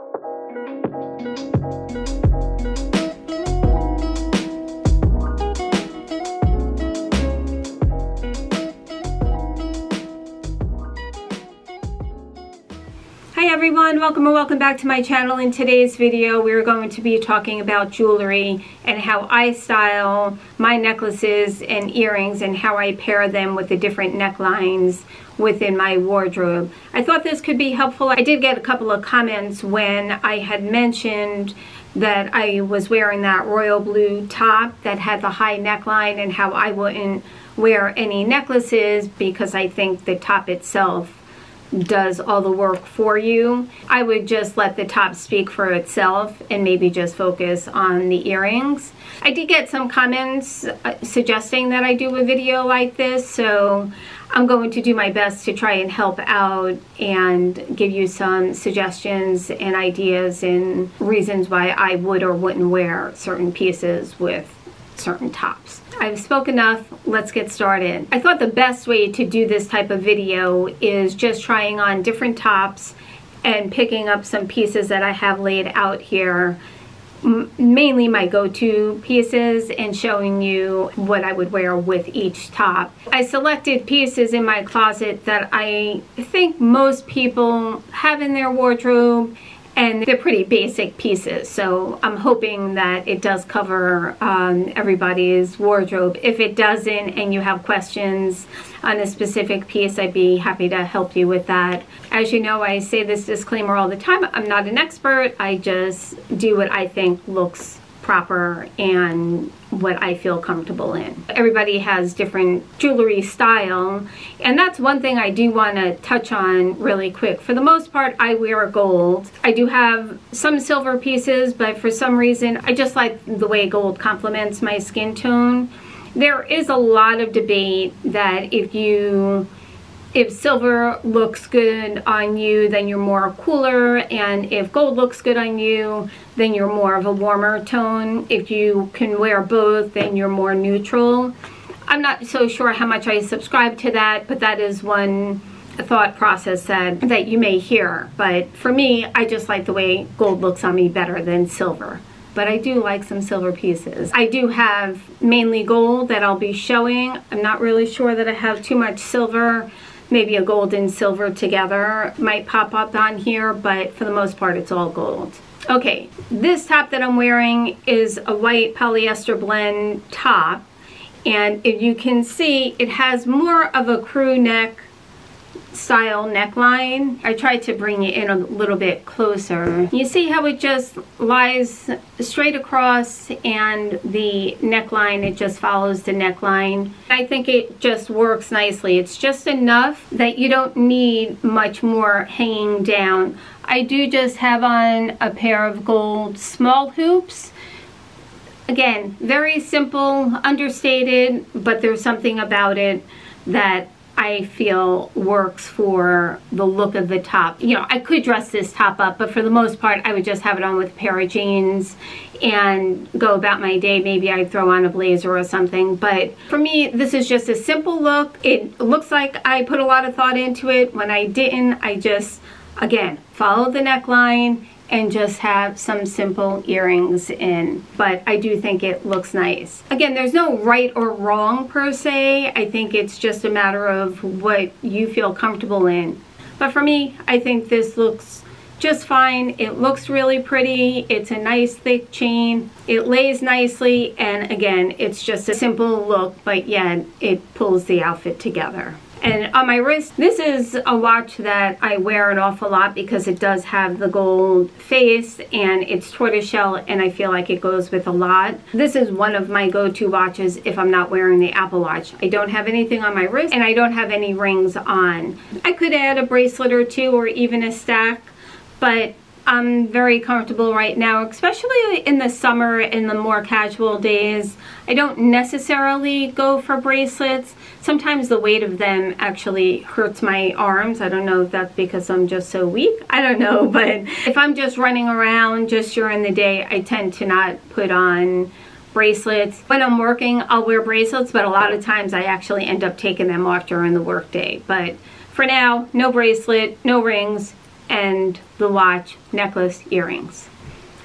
Thank you. Everyone. Welcome or welcome back to my channel. In today's video we're going to be talking about jewelry and how I style my necklaces and earrings and how I pair them with the different necklines within my wardrobe. I thought this could be helpful. I did get a couple of comments when I had mentioned that I was wearing that royal blue top that had the high neckline and how I wouldn't wear any necklaces because I think the top itself does all the work for you. I would just let the top speak for itself and maybe just focus on the earrings. I did get some comments uh, suggesting that I do a video like this, so I'm going to do my best to try and help out and give you some suggestions and ideas and reasons why I would or wouldn't wear certain pieces with certain tops. I've spoke enough, let's get started. I thought the best way to do this type of video is just trying on different tops and picking up some pieces that I have laid out here mainly my go-to pieces and showing you what I would wear with each top. I selected pieces in my closet that I think most people have in their wardrobe and they're pretty basic pieces. So I'm hoping that it does cover um, everybody's wardrobe. If it doesn't and you have questions on a specific piece I'd be happy to help you with that. As you know I say this disclaimer all the time. I'm not an expert. I just do what I think looks proper and what I feel comfortable in. Everybody has different jewelry style and that's one thing I do want to touch on really quick. For the most part I wear gold. I do have some silver pieces but for some reason I just like the way gold complements my skin tone. There is a lot of debate that if you if silver looks good on you, then you're more cooler, and if gold looks good on you, then you're more of a warmer tone. If you can wear both, then you're more neutral. I'm not so sure how much I subscribe to that, but that is one thought process that, that you may hear. But for me, I just like the way gold looks on me better than silver but I do like some silver pieces. I do have mainly gold that I'll be showing. I'm not really sure that I have too much silver maybe a gold and silver together might pop up on here, but for the most part, it's all gold. Okay, this top that I'm wearing is a white polyester blend top. And if you can see, it has more of a crew neck style neckline. I tried to bring it in a little bit closer. You see how it just lies straight across and the neckline, it just follows the neckline. I think it just works nicely. It's just enough that you don't need much more hanging down. I do just have on a pair of gold small hoops. Again, very simple, understated, but there's something about it that I feel works for the look of the top. You know, I could dress this top up, but for the most part, I would just have it on with a pair of jeans and go about my day. Maybe I'd throw on a blazer or something. But for me, this is just a simple look. It looks like I put a lot of thought into it. When I didn't, I just, again, followed the neckline and just have some simple earrings in. But I do think it looks nice. Again there's no right or wrong per se. I think it's just a matter of what you feel comfortable in. But for me I think this looks just fine. It looks really pretty. It's a nice thick chain. It lays nicely. And again it's just a simple look but yet it pulls the outfit together and on my wrist, this is a watch that I wear an awful lot because it does have the gold face and it's tortoiseshell and I feel like it goes with a lot. This is one of my go-to watches if I'm not wearing the Apple Watch. I don't have anything on my wrist and I don't have any rings on. I could add a bracelet or two or even a stack, but I'm very comfortable right now, especially in the summer in the more casual days. I don't necessarily go for bracelets. Sometimes the weight of them actually hurts my arms. I don't know if that's because I'm just so weak. I don't know, but if I'm just running around just during the day, I tend to not put on bracelets. When I'm working, I'll wear bracelets, but a lot of times I actually end up taking them off during the workday. But for now, no bracelet, no rings, and the watch, necklace, earrings.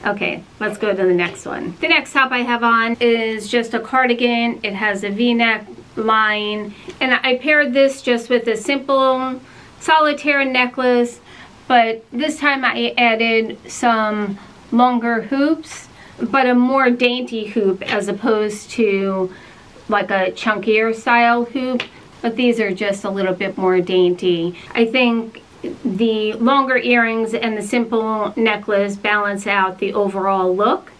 Okay, let's go to the next one. The next top I have on is just a cardigan. It has a v-neck line and I paired this just with a simple solitaire necklace but this time I added some longer hoops but a more dainty hoop as opposed to like a chunkier style hoop but these are just a little bit more dainty. I think the longer earrings and the simple necklace balance out the overall look.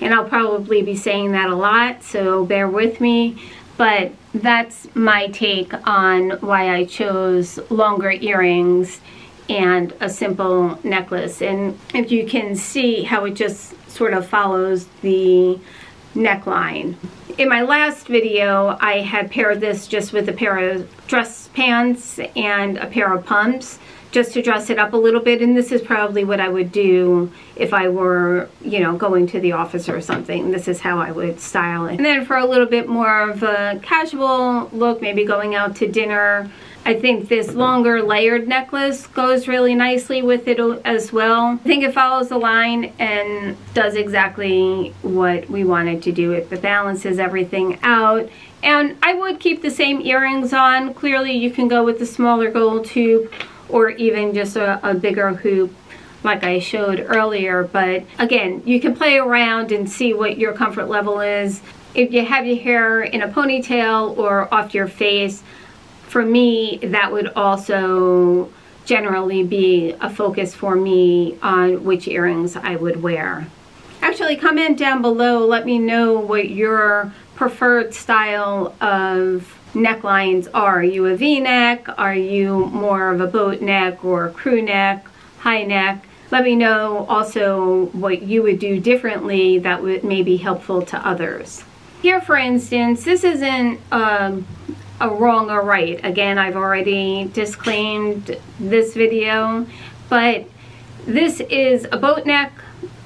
And I'll probably be saying that a lot so bear with me. But that's my take on why I chose longer earrings and a simple necklace. And if you can see how it just sort of follows the neckline. In my last video I had paired this just with a pair of dress pants and a pair of pumps just to dress it up a little bit and this is probably what I would do if I were you know going to the office or something this is how I would style it and then for a little bit more of a casual look maybe going out to dinner I think this longer layered necklace goes really nicely with it as well. I think it follows the line and does exactly what we wanted to do. It balances everything out. And I would keep the same earrings on. Clearly you can go with the smaller gold tube or even just a, a bigger hoop like I showed earlier. But again, you can play around and see what your comfort level is. If you have your hair in a ponytail or off your face, for me, that would also generally be a focus for me on which earrings I would wear. Actually, comment down below, let me know what your preferred style of necklines are. Are you a v-neck? Are you more of a boat neck or crew neck, high neck? Let me know also what you would do differently that would may be helpful to others. Here, for instance, this isn't um, a wrong or right. Again, I've already disclaimed this video, but this is a boat neck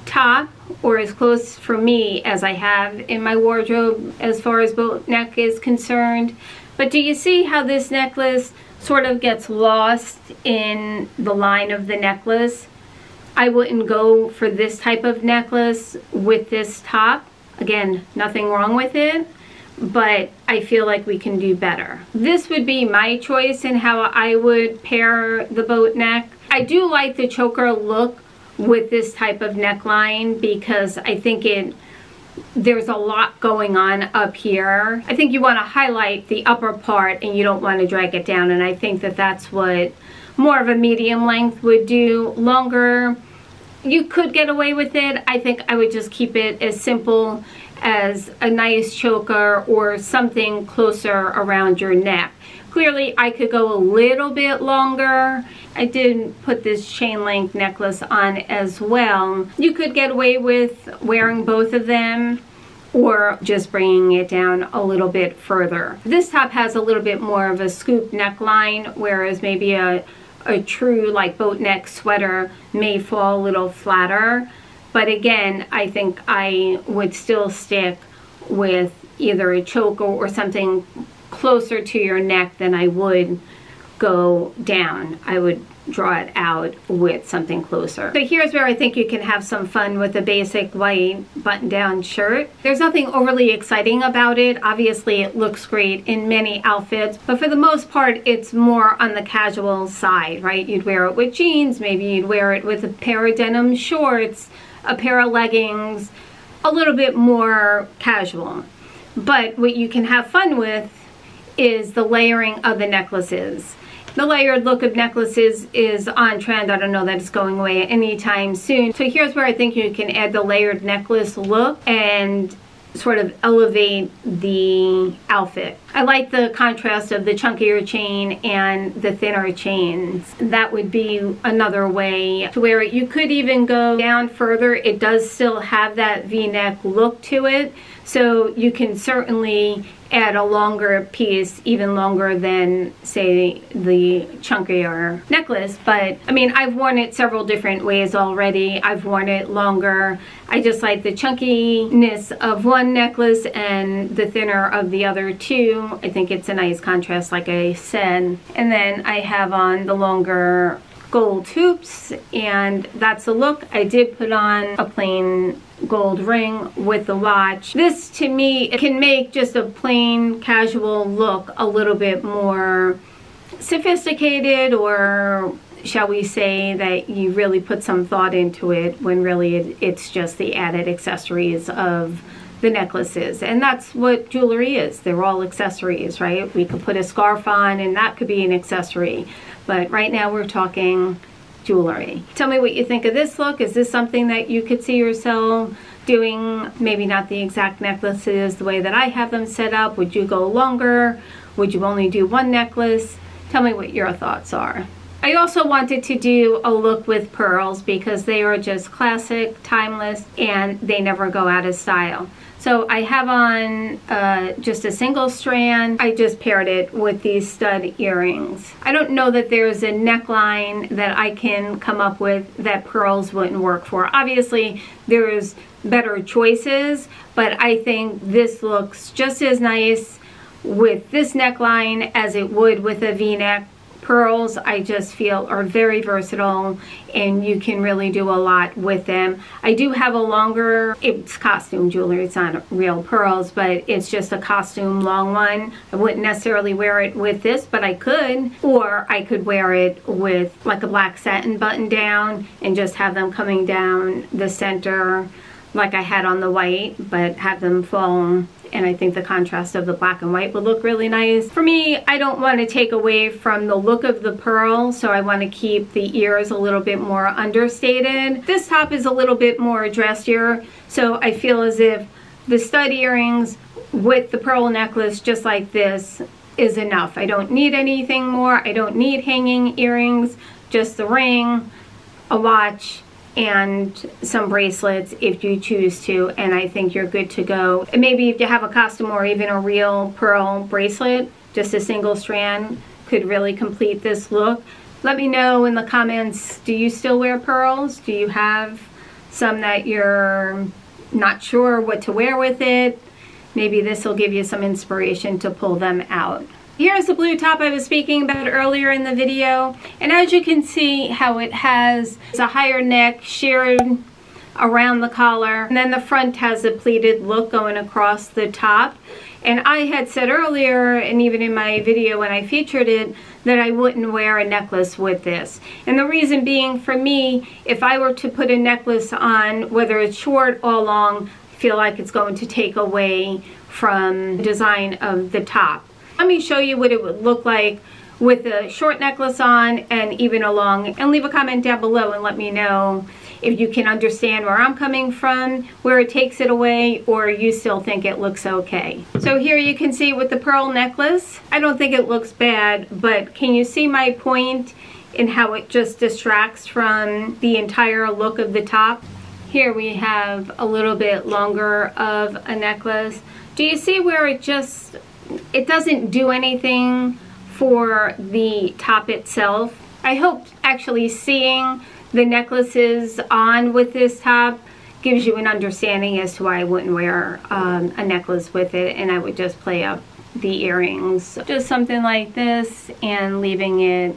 top or as close for me as I have in my wardrobe as far as boat neck is concerned. But do you see how this necklace sort of gets lost in the line of the necklace? I wouldn't go for this type of necklace with this top. Again, nothing wrong with it but I feel like we can do better. This would be my choice in how I would pair the boat neck. I do like the choker look with this type of neckline because I think it there's a lot going on up here. I think you want to highlight the upper part and you don't want to drag it down and I think that that's what more of a medium length would do. Longer, you could get away with it. I think I would just keep it as simple as a nice choker or something closer around your neck. Clearly I could go a little bit longer. I did put this chain link necklace on as well. You could get away with wearing both of them or just bringing it down a little bit further. This top has a little bit more of a scoop neckline whereas maybe a, a true like boat neck sweater may fall a little flatter. But again, I think I would still stick with either a choker or something closer to your neck than I would go down. I would draw it out with something closer. So here's where I think you can have some fun with a basic white button-down shirt. There's nothing overly exciting about it. Obviously it looks great in many outfits, but for the most part it's more on the casual side, right? You'd wear it with jeans, maybe you'd wear it with a pair of denim shorts, a pair of leggings, a little bit more casual. But what you can have fun with is the layering of the necklaces. The layered look of necklaces is on trend. I don't know that it's going away anytime soon. So here's where I think you can add the layered necklace look and sort of elevate the outfit. I like the contrast of the chunkier chain and the thinner chains. That would be another way to wear it. You could even go down further. It does still have that v-neck look to it. So you can certainly add a longer piece, even longer than say the chunkier necklace. But I mean, I've worn it several different ways already. I've worn it longer. I just like the chunkiness of one necklace and the thinner of the other two. I think it's a nice contrast, like I said. And then I have on the longer gold hoops and that's the look. I did put on a plain gold ring with the watch. This to me can make just a plain casual look a little bit more sophisticated or shall we say that you really put some thought into it when really it, it's just the added accessories of the necklaces and that's what jewelry is. They're all accessories right? We could put a scarf on and that could be an accessory. But right now we're talking jewelry. Tell me what you think of this look. Is this something that you could see yourself doing? Maybe not the exact necklaces the way that I have them set up. Would you go longer? Would you only do one necklace? Tell me what your thoughts are I also wanted to do a look with pearls because they are just classic, timeless, and they never go out of style. So I have on uh, just a single strand. I just paired it with these stud earrings. I don't know that there's a neckline that I can come up with that pearls wouldn't work for. Obviously, there's better choices, but I think this looks just as nice with this neckline as it would with a v-neck pearls I just feel are very versatile and you can really do a lot with them. I do have a longer, it's costume jewelry, it's not real pearls, but it's just a costume long one. I wouldn't necessarily wear it with this, but I could. Or I could wear it with like a black satin button down and just have them coming down the center like I had on the white, but have them fall and I think the contrast of the black and white would look really nice. For me, I don't want to take away from the look of the pearl, so I want to keep the ears a little bit more understated. This top is a little bit more dressier, so I feel as if the stud earrings with the pearl necklace just like this is enough. I don't need anything more. I don't need hanging earrings, just the ring, a watch, and some bracelets if you choose to and I think you're good to go. And maybe if you have a custom or even a real pearl bracelet, just a single strand could really complete this look. Let me know in the comments, do you still wear pearls? Do you have some that you're not sure what to wear with it? Maybe this will give you some inspiration to pull them out. Here's the blue top I was speaking about earlier in the video. And as you can see how it has a higher neck sheared around the collar. And then the front has a pleated look going across the top. And I had said earlier, and even in my video when I featured it, that I wouldn't wear a necklace with this. And the reason being for me, if I were to put a necklace on, whether it's short or long, I feel like it's going to take away from the design of the top. Let me show you what it would look like with a short necklace on and even a long. And leave a comment down below and let me know if you can understand where I'm coming from, where it takes it away, or you still think it looks okay. So here you can see with the pearl necklace, I don't think it looks bad, but can you see my point in how it just distracts from the entire look of the top? Here we have a little bit longer of a necklace. Do you see where it just it doesn't do anything for the top itself. I hope actually seeing the necklaces on with this top gives you an understanding as to why I wouldn't wear um, a necklace with it and I would just play up the earrings. Just something like this and leaving it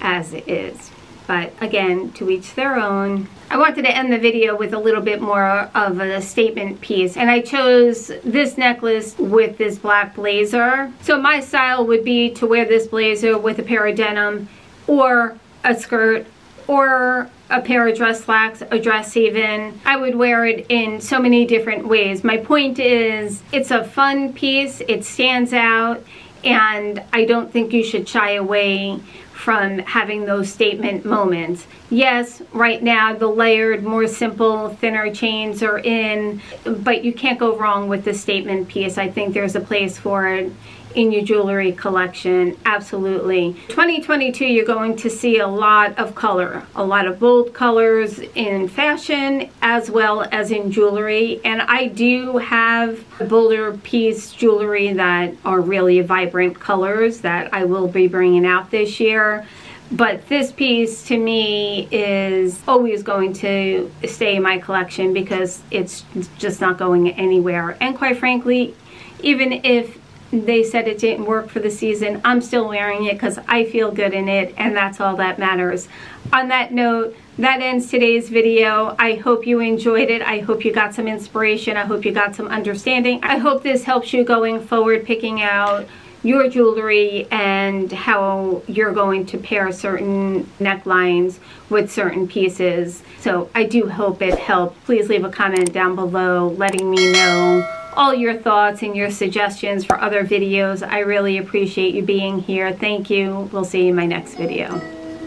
as it is. But again, to each their own. I wanted to end the video with a little bit more of a statement piece and I chose this necklace with this black blazer. So my style would be to wear this blazer with a pair of denim or a skirt or a pair of dress slacks, a dress even. I would wear it in so many different ways. My point is it's a fun piece, it stands out, and I don't think you should shy away from having those statement moments. Yes, right now the layered, more simple, thinner chains are in, but you can't go wrong with the statement piece. I think there's a place for it in your jewelry collection absolutely. 2022 you're going to see a lot of color a lot of bold colors in fashion as well as in jewelry. And I do have bolder piece jewelry that are really vibrant colors that I will be bringing out this year. But this piece to me is always going to stay in my collection because it's just not going anywhere. And quite frankly even if they said it didn't work for the season. I'm still wearing it because I feel good in it and that's all that matters. On that note, that ends today's video. I hope you enjoyed it. I hope you got some inspiration. I hope you got some understanding. I hope this helps you going forward picking out your jewelry and how you're going to pair certain necklines with certain pieces. So I do hope it helped. Please leave a comment down below letting me know all your thoughts and your suggestions for other videos. I really appreciate you being here. Thank you. We'll see you in my next video.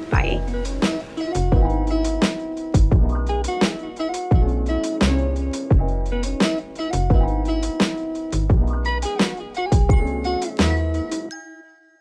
Bye.